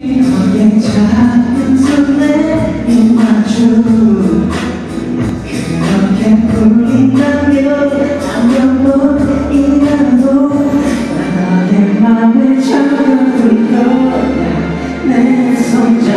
그의 작은 손에 입맞추 그렇게 불린다면 안녕도 이나도 나의 맘을 잡고 있던 내 손자